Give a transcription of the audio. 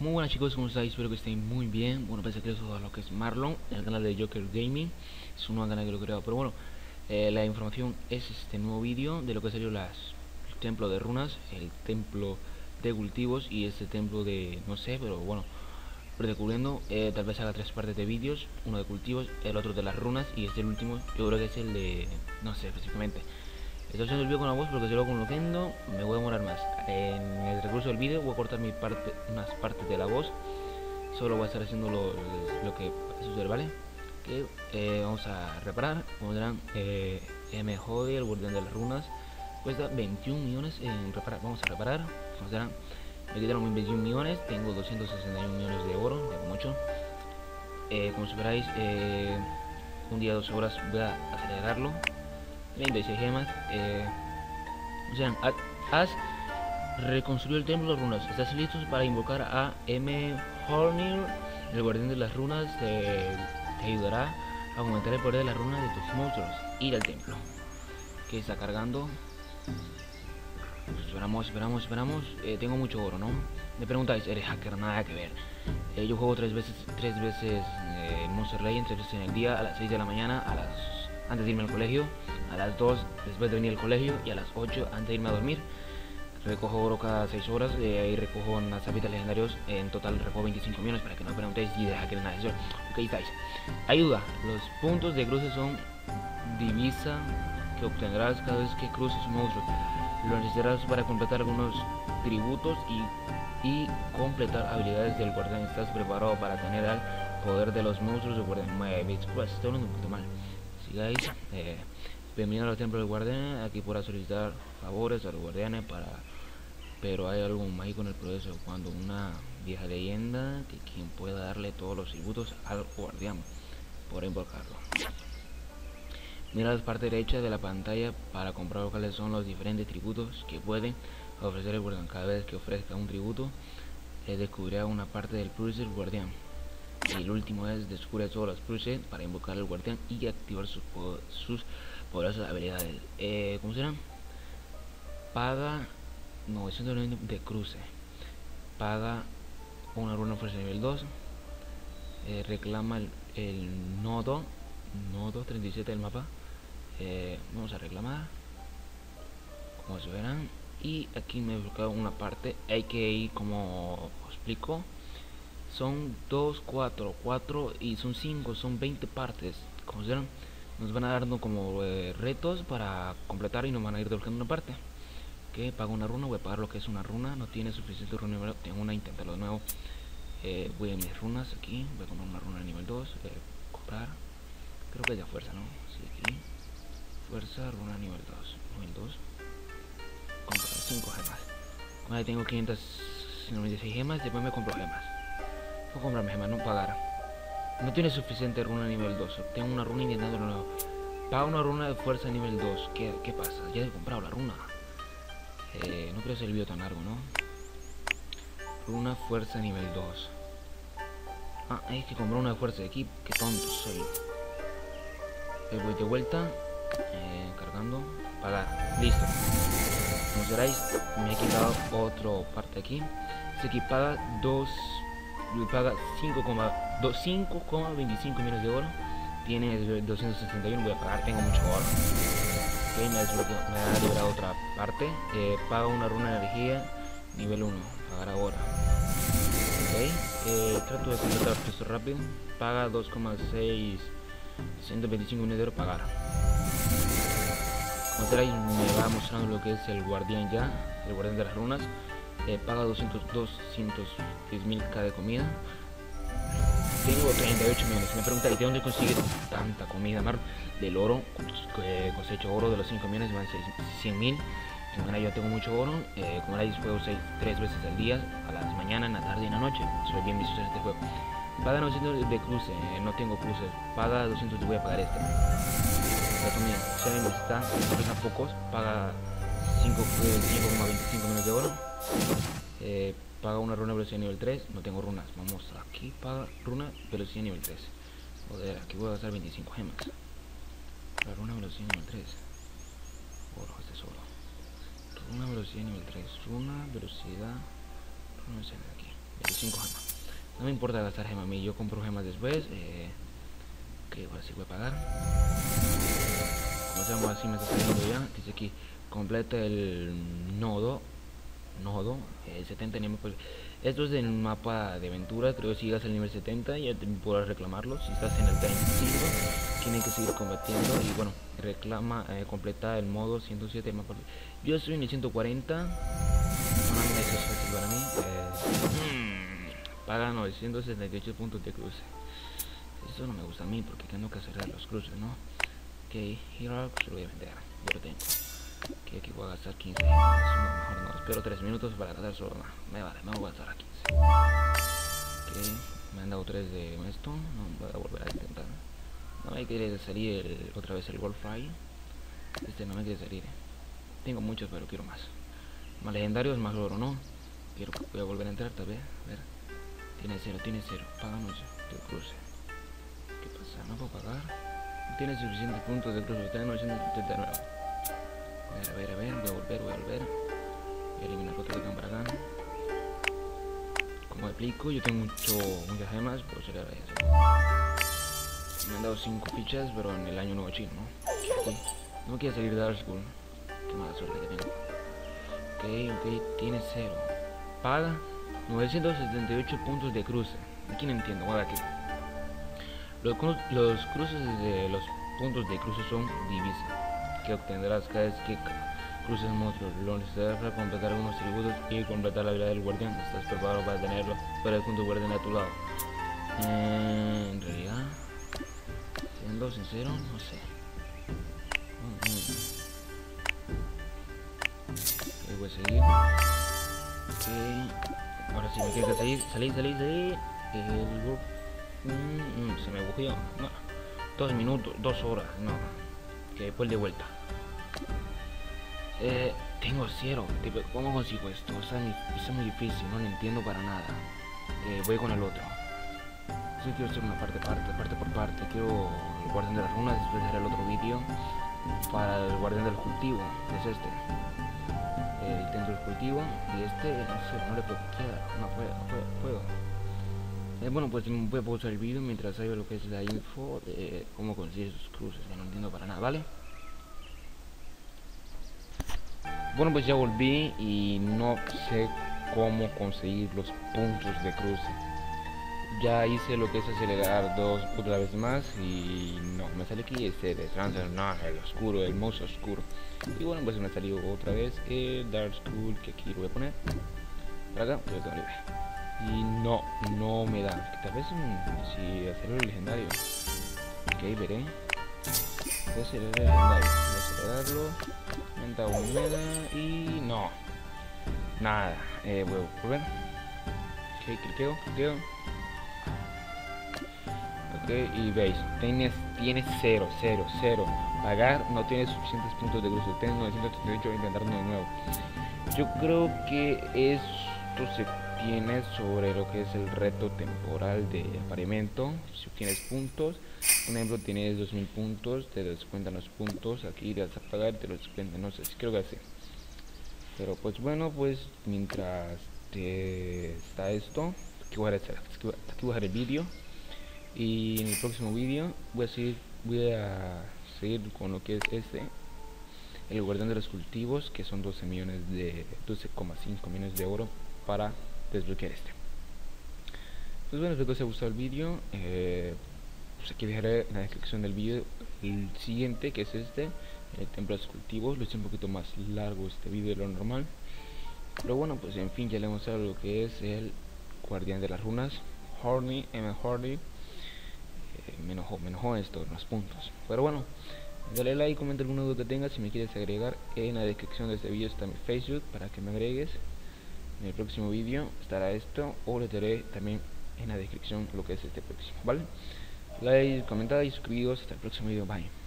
Muy buenas chicos, ¿cómo estáis? Espero que estén muy bien. Bueno, pensé que eso a lo que es Marlon, el canal de Joker Gaming. Es un nuevo canal que lo he creado. Pero bueno, eh, la información es este nuevo vídeo de lo que sería las, el templo de runas, el templo de cultivos y este templo de, no sé, pero bueno, redescubriendo. Eh, tal vez haga tres partes de vídeos, uno de cultivos, el otro de las runas y este el último, yo creo que es el de, no sé, específicamente. Estoy haciendo el vídeo con la voz porque si lo con lo me voy a demorar más. En el recurso del vídeo voy a cortar mi parte, unas partes de la voz. Solo voy a estar haciendo lo, lo que sucede, ¿vale? Eh, vamos a reparar. Como dirán, eh, el guardián de las runas. Cuesta 21 millones en reparar. Vamos a reparar. Como me quitaron 21 millones. Tengo 261 millones de oro. Tengo mucho. Eh, como esperáis, eh, un día, dos horas voy a acelerarlo 36 gemas. Eh, sea, has reconstruido el templo de runas. Estás listo para invocar a M. Hornir, el guardián de las runas. Te, ayudará a aumentar el poder de las runas de tus monstruos. Ir al templo. Que está cargando. Esperamos, esperamos, esperamos. Eh, tengo mucho oro, ¿no? Me preguntáis, ¿eres hacker? Nada que ver. Eh, yo juego tres veces, tres veces eh, Monster Legend, tres en el día, a las 6 de la mañana, a las antes de irme al colegio, a las 2 después de venir al colegio y a las 8 antes de irme a dormir. Recojo oro cada 6 horas, de ahí recojo unas hábitats legendarios, en total recojo 25 millones para que no preguntéis y deja que nada de. Ok, estáis. Ayuda, los puntos de cruce son divisa que obtendrás cada vez que cruces un monstruo. Lo necesitarás para completar algunos tributos y, y completar habilidades del guardián. Estás preparado para tener al poder de los monstruos de guardián. Me estoy hablando un poquito mal sigáis. Eh, bienvenido al templo del guardián. Aquí podrás solicitar favores a los guardianes para. Pero hay algo mágico en el proceso. Cuando una vieja leyenda que quien pueda darle todos los tributos al guardián. Por invocarlo. Mira la parte derecha de la pantalla para comprar cuáles son los diferentes tributos que pueden ofrecer el guardián. Cada vez que ofrezca un tributo, se descubrirá una parte del cruiser guardián. Y el último es descubre todos los cruces para invocar al guardián y activar sus poderosas habilidades. Eh, ¿Cómo será? Paga 990 de cruce. Paga una runa fuerza nivel 2. Eh, reclama el, nodo. Nodo 37 del mapa. Eh, vamos a reclamar. Como se verán. Y aquí me he buscado una parte. Hay que ir como os explico son 2, 4, 4 y son 5, son 20 partes. Como serán, nos van a dar como eh, retos para completar y nos van a ir desbloqueando una parte. Que pago una runa, voy a pagar lo que es una runa, no tiene suficiente runa tengo una, inténtalo de nuevo. Eh, voy a mis runas aquí, voy a comprar una runa nivel 2, eh, creo que es de fuerza, ¿no? Sí, aquí, fuerza, runa nivel 2, nivel 2, comprar 5 gemas. Ahora tengo 596 gemas, después me compro gemas. Voy a comprarme gemas, no pagar. No tiene suficiente runa nivel 2. Tengo una runa intentando nuevo. Paga una runa de fuerza nivel 2. ¿Qué, ¿Qué, pasa? Ya he comprado la runa. Eh, no creo que el tan largo, ¿no? Runa fuerza nivel 2. Ah, hay que comprar una de fuerza de equipo. Qué tonto soy. Eh, voy de vuelta. Eh, cargando. Pagar. Listo. Como veréis, me he quitado otra parte aquí. Se equipada dos paga 5,25 millones de oro. Tiene 261, voy a pagar, tengo mucho oro. Okay, me, ha liberado otra parte. Eh, paga una runa de energía nivel 1, pagar ahora. Okay. Eh, trato de completar esto rápido. Paga 2,6 125 millones de oro, pagar. Como me va mostrando lo que es el guardián ya, el guardián de las runas eh, paga 200, 210 mil cada de comida. Tengo 38 millones. Me pregunta, ¿y de dónde consigue tanta comida? Mar? Del oro, eh, cosecho oro de los 5 millones, van 100 mil. yo tengo mucho oro. Eh, como veréis, juego 6, 3 veces al día, a las mañanas, en la tarde y en la noche. Soy bien visto en este juego. Paga 900 de cruce, eh, no tengo cruces. Paga 200, te voy a pagar este. La comida, saben, está, pocos, paga 5,25 millones de oro. Eh, paga una runa velocidad nivel 3. No tengo runas. Vamos aquí. Paga runa velocidad nivel 3. Joder, aquí voy a gastar 25 gemas. La runa velocidad nivel 3. Oro, este es oro. Runa velocidad nivel 3. Runa velocidad. Runa velocidad aquí. 25 gemas. No me importa gastar gemas a mí, yo compro gemas después. Eh, ok, ahora sí voy a pagar. Como sabemos así me está saliendo ya. Dice aquí, completa el nodo. Nodo, eh, 70 nivel. Esto es en mapa de aventura, creo que si llegas al nivel 70 ya te podrás reclamarlo. Si estás en el 35, tienes que seguir combatiendo y bueno, reclama, eh, completa el modo 107 mapa. Yo estoy en el 140, no, eso para mí. Eh, paga 978 puntos de cruce. Eso no me gusta a mí porque tengo que acelerar los cruces, ¿no? Ok, Hero se lo voy a vender, yo tengo que aquí voy a gastar 15 no, mejor espero 3 minutos para gastar solo. Me vale, me voy a gastar a 15 ok, me han dado 3 de esto. No voy a volver a intentar. No me quiere salir el, otra vez el Gold Fry este no me quiere salir. Tengo muchos pero quiero más. Más legendarios, más oro, no quiero, voy a volver a entrar tal vez, tiene cero, tiene cero, páganos de cruce. ¿qué pasa? no puedo pagar. No tiene suficientes puntos de cruce, tengo 979 a ver, a ver, voy a volver, voy a volver. Voy a eliminar otro de cámara acá. Como explico, yo tengo mucho, muchas gemas, pero se le Me han dado 5 fichas, pero en el año nuevo chino, ¿no? Me quiere salir de Dark School. Qué mala suerte que tengo. Ok, ok, tiene 0. Paga 978 puntos de cruce. Aquí no entiendo, voy a aquí. Los, los cruces de los puntos de cruce son divisas que obtendrás cada vez que cruces monstruos. Lo necesitarás para completar algunos tributos y completar la vida del guardián. Estás preparado para tenerlo, pero con tu guardián a tu lado. En realidad, siendo sincero, no sé. Voy a seguir. Ahora sí me quiero salir, salir, salir, salir. El... Mm, mm, se me bugueó. No. Dos minutos, dos horas, no que después de vuelta. Eh, tengo cero. ¿Cómo consigo esto? O sea, es muy difícil, no lo entiendo para nada. Eh, voy con el otro. Quiero hacer una parte, parte, parte por parte. Quiero el guardián de las runas, después haré el otro vídeo para el guardián del cultivo, es este. El intento del cultivo y este, no sé, no le puedo, puedo, no puedo. Eh, bueno, pues voy a pausar el vídeo mientras hay lo que es la info de cómo conseguir sus cruces, que no entiendo para nada, ¿vale? Bueno, pues ya volví y no sé cómo conseguir los puntos de cruce. Ya hice lo que es acelerar dos otra vez más y no, me sale aquí este de no, el oscuro, el mouse oscuro. Y bueno, pues me salió otra vez el Dark School, que aquí lo voy a poner. Para acá, y no, no me da. Tal vez si hacerlo legendario. Ok, veré. Voy a el y no. Nada. Voy a volver. Ok, cliqueo, cliqueo. Ok, y veis, tienes, tienes 0, 0, 0. Pagar no tiene suficientes puntos de cruce. Tienes 938 intentarlo de nuevo. Yo creo que esto se tienes sobre lo que es el reto temporal de apareamiento. Si tienes puntos por ejemplo tienes 2000 puntos te descuentan los puntos aquí vas a pagar te los descuentan no sé si creo que así. Pero pues bueno pues mientras está esto aquí voy a hacer dejar el vídeo. Y en el próximo vídeo voy a seguir voy a seguir con lo que es este el guardián de los cultivos que son 12 millones de 12,5 millones de oro para desbloquear este. Pues bueno espero que os haya gustado el vídeo. Eh, pues aquí dejaré en la descripción del vídeo el siguiente que es este el templo de los cultivos. Lo hice un poquito más largo este vídeo de lo normal. Pero bueno pues en fin ya le he mostrado lo que es el guardián de las runas. Horny, M. Horny. Eh, me enojó, me esto, puntos. Pero bueno dale like, comenta alguna duda que tengas. Si me quieres agregar en la descripción de este vídeo está mi Facebook para que me agregues en el próximo vídeo estará esto o le daré también en la descripción lo que es este próximo, ¿vale? Like, comentad y suscribiros hasta el próximo vídeo, bye.